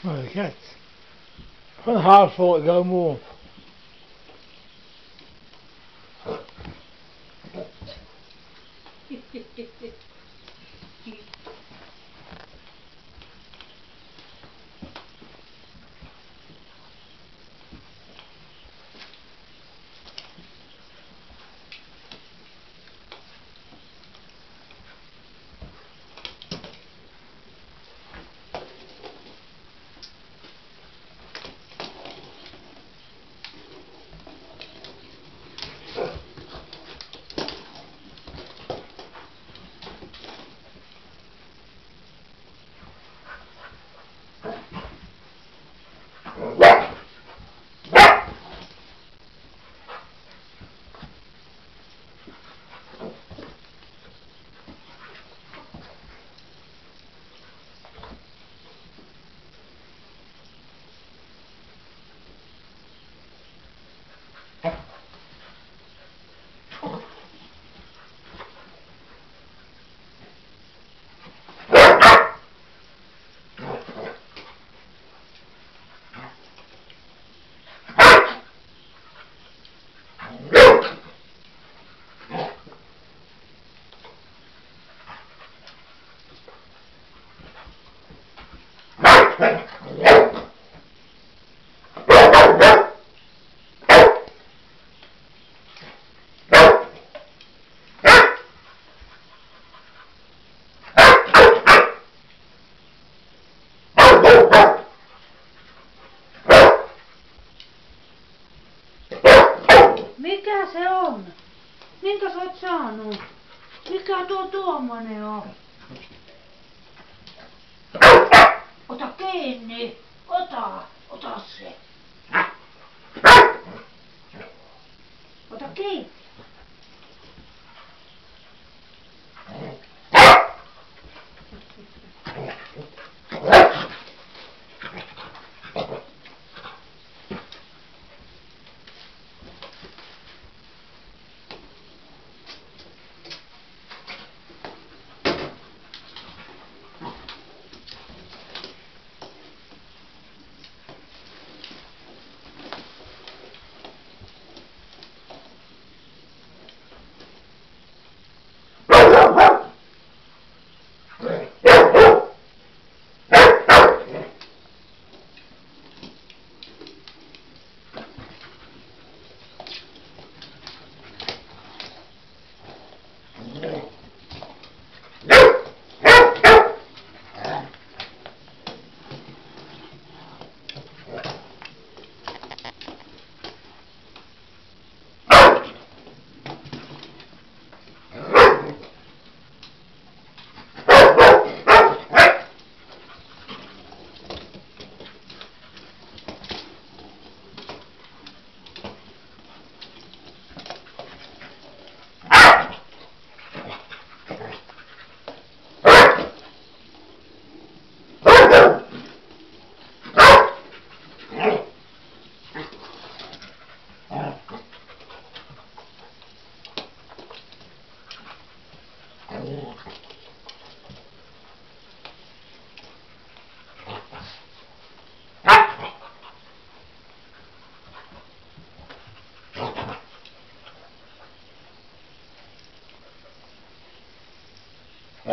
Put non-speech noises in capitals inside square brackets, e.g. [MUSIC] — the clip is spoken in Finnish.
Fakat van haar voor de go Hehehehe [LAUGHS] Mikä se on? Minkä sä oot saanut? Mikä tuo tuommoinen on? Ota kiinni. Right.